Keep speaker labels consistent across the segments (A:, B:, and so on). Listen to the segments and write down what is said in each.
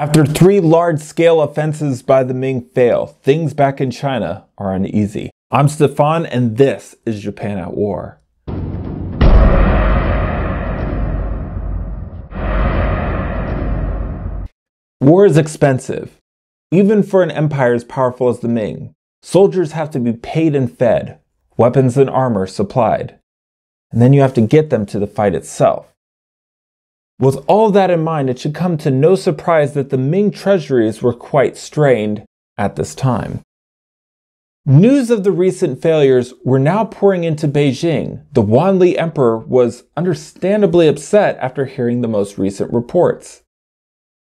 A: After three large scale offenses by the Ming fail, things back in China are uneasy. I'm Stefan, and this is Japan at War. War is expensive, even for an empire as powerful as the Ming. Soldiers have to be paid and fed, weapons and armor supplied, and then you have to get them to the fight itself. With all that in mind, it should come to no surprise that the Ming treasuries were quite strained at this time. News of the recent failures were now pouring into Beijing. The Wanli Emperor was understandably upset after hearing the most recent reports.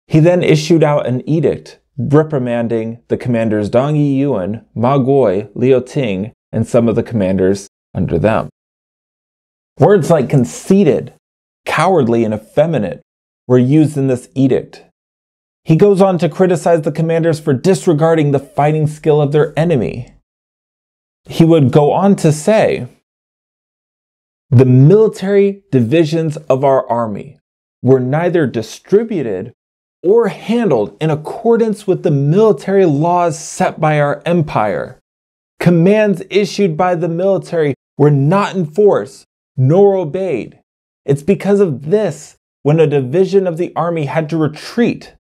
A: He then issued out an edict reprimanding the commanders Dong Yiyuan, Ma Gui, Liu Ting, and some of the commanders under them. Words like conceited, cowardly, and effeminate were used in this edict. He goes on to criticize the commanders for disregarding the fighting skill of their enemy. He would go on to say, the military divisions of our army were neither distributed or handled in accordance with the military laws set by our empire. Commands issued by the military were not enforced nor obeyed. It's because of this when a division of the army had to retreat,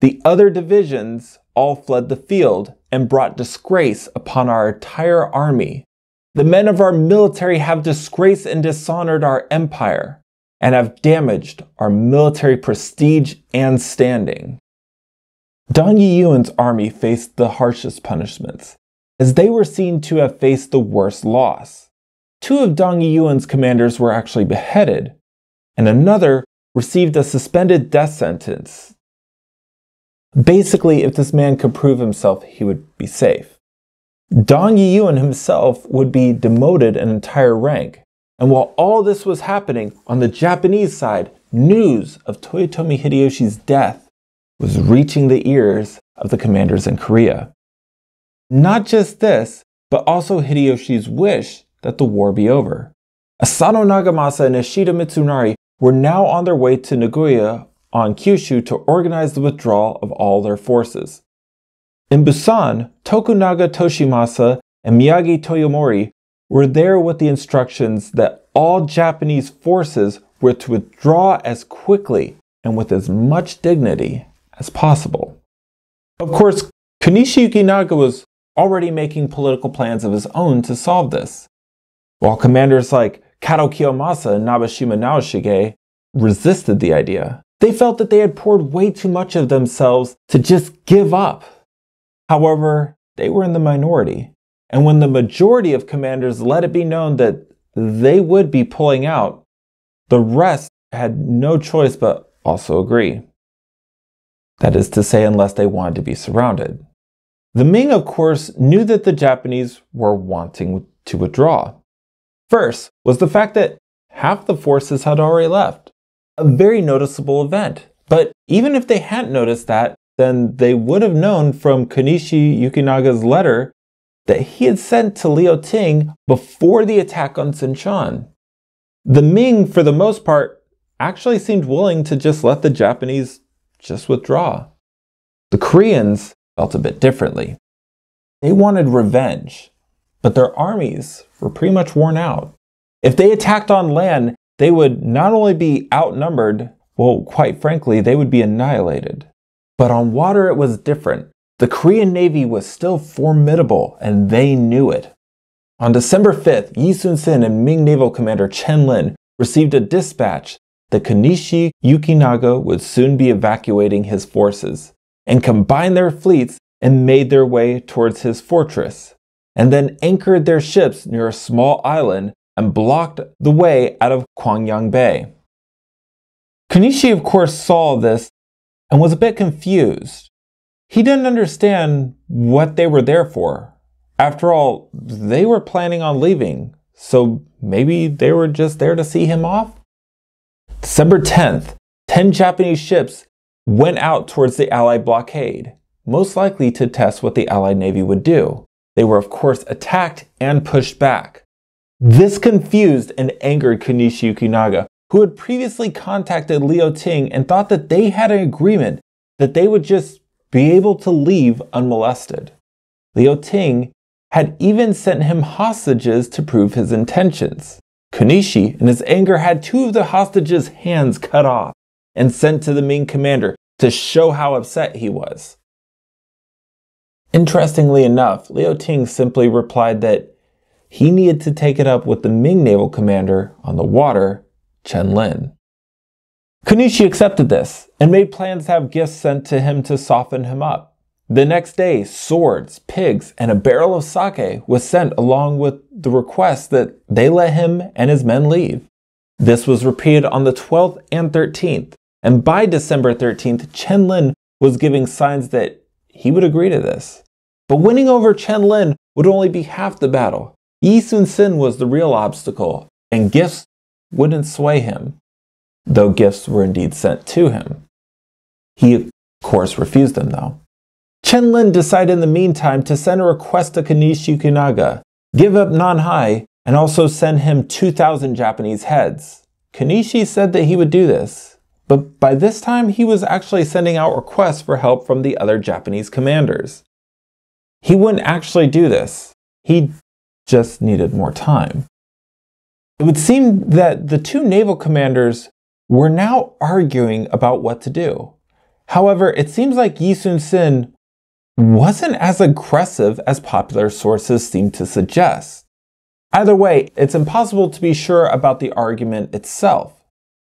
A: the other divisions all fled the field and brought disgrace upon our entire army. The men of our military have disgraced and dishonored our empire and have damaged our military prestige and standing. Dong Yiyuan's army faced the harshest punishments, as they were seen to have faced the worst loss. Two of Dong Yiyuan's commanders were actually beheaded, and another received a suspended death sentence. Basically, if this man could prove himself, he would be safe. Dong Yiyuan himself would be demoted an entire rank. And while all this was happening, on the Japanese side, news of Toyotomi Hideyoshi's death was reaching the ears of the commanders in Korea. Not just this, but also Hideyoshi's wish that the war be over. Asano Nagamasa and Ishida Mitsunari were now on their way to Nagoya on Kyushu to organize the withdrawal of all their forces. In Busan, Tokunaga Toshimasa and Miyagi Toyomori were there with the instructions that all Japanese forces were to withdraw as quickly and with as much dignity as possible. Of course, Konishi Yukinaga was already making political plans of his own to solve this, while commanders like Kato Kiyomasa and Nabeshima Naoshige resisted the idea. They felt that they had poured way too much of themselves to just give up. However, they were in the minority. And when the majority of commanders let it be known that they would be pulling out, the rest had no choice but also agree. That is to say, unless they wanted to be surrounded. The Ming, of course, knew that the Japanese were wanting to withdraw. First was the fact that half the forces had already left. A very noticeable event. But even if they hadn't noticed that, then they would have known from Konishi Yukinaga's letter that he had sent to Liu Ting before the attack on Sinshan. The Ming, for the most part, actually seemed willing to just let the Japanese just withdraw. The Koreans felt a bit differently. They wanted revenge but their armies were pretty much worn out. If they attacked on land, they would not only be outnumbered, well, quite frankly, they would be annihilated. But on water, it was different. The Korean Navy was still formidable, and they knew it. On December 5th, Yi Sun Sin and Ming Naval Commander Chen Lin received a dispatch that Konishi Yukinaga would soon be evacuating his forces, and combined their fleets and made their way towards his fortress and then anchored their ships near a small island and blocked the way out of Kwangyang Bay. Konishi, of course, saw this and was a bit confused. He didn't understand what they were there for. After all, they were planning on leaving, so maybe they were just there to see him off? December 10th, 10 Japanese ships went out towards the Allied blockade, most likely to test what the Allied Navy would do. They were, of course, attacked and pushed back. This confused and angered Konishi Yukinaga, who had previously contacted Liu Ting and thought that they had an agreement that they would just be able to leave unmolested. Liu Ting had even sent him hostages to prove his intentions. Konishi, in his anger, had two of the hostages' hands cut off and sent to the Ming commander to show how upset he was. Interestingly enough, Liu Ting simply replied that he needed to take it up with the Ming naval commander on the water, Chen Lin. Konishi accepted this and made plans to have gifts sent to him to soften him up. The next day, swords, pigs, and a barrel of sake was sent along with the request that they let him and his men leave. This was repeated on the 12th and 13th, and by December 13th, Chen Lin was giving signs that he would agree to this. But winning over Chen Lin would only be half the battle. Yi Sun Sin was the real obstacle, and gifts wouldn't sway him, though gifts were indeed sent to him. He, of course, refused them, though. Chen Lin decided in the meantime to send a request to Konishi Yukinaga, give up Nanhai, and also send him 2,000 Japanese heads. Konishi said that he would do this, but by this time he was actually sending out requests for help from the other Japanese commanders. He wouldn't actually do this, he just needed more time. It would seem that the two naval commanders were now arguing about what to do. However, it seems like Yi Sun Sin wasn't as aggressive as popular sources seem to suggest. Either way, it's impossible to be sure about the argument itself.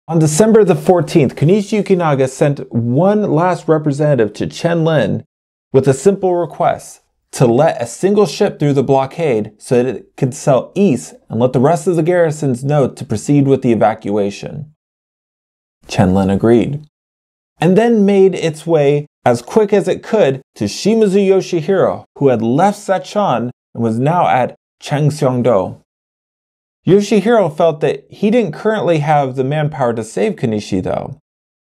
A: On December the 14th, Konishi Yukinaga sent one last representative to Chen Lin with a simple request to let a single ship through the blockade so that it could sail east and let the rest of the garrisons know to proceed with the evacuation. Chen Lin agreed, and then made its way as quick as it could to Shimazu Yoshihiro, who had left Sachan and was now at Changseongdo. Yoshihiro felt that he didn't currently have the manpower to save Konishi though.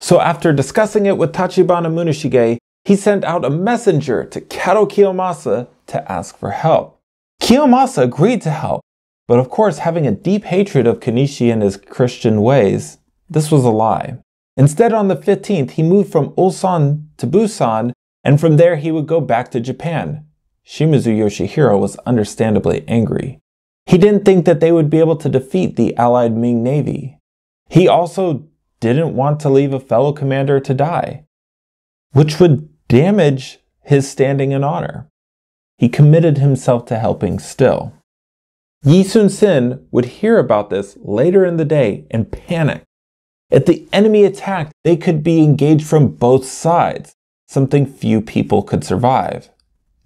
A: So after discussing it with Tachibana Muneshige, he sent out a messenger to Kato Kiyomasa to ask for help. Kiyomasa agreed to help, but of course having a deep hatred of Konishi and his Christian ways, this was a lie. Instead, on the 15th, he moved from Ulsan to Busan, and from there he would go back to Japan. Shimazu Yoshihiro was understandably angry. He didn't think that they would be able to defeat the Allied Ming Navy. He also didn't want to leave a fellow commander to die, which would damage his standing and honor. He committed himself to helping still. Yi Sun Sin would hear about this later in the day and panic. If the enemy attacked, they could be engaged from both sides, something few people could survive.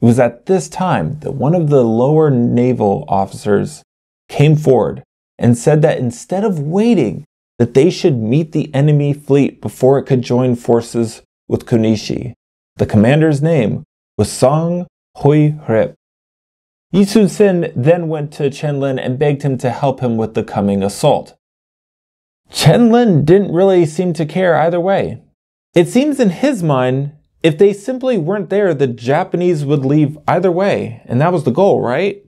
A: It was at this time that one of the lower naval officers came forward and said that instead of waiting, that they should meet the enemy fleet before it could join forces with Konishi. The commander's name was Song Hui Rip. Yi Sun Sin then went to Chen Lin and begged him to help him with the coming assault. Chen Lin didn't really seem to care either way. It seems in his mind, if they simply weren't there, the Japanese would leave either way, and that was the goal, right?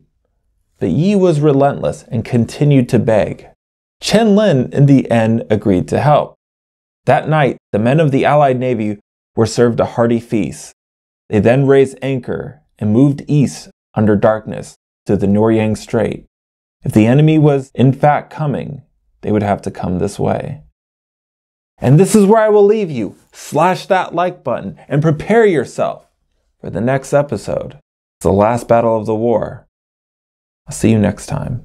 A: But Yi was relentless and continued to beg. Chen Lin, in the end, agreed to help. That night, the men of the Allied Navy were served a hearty feast. They then raised anchor and moved east under darkness to the Noryang Strait. If the enemy was in fact coming, they would have to come this way. And this is where I will leave you. Slash that like button and prepare yourself for the next episode. It's the last battle of the war. I'll see you next time.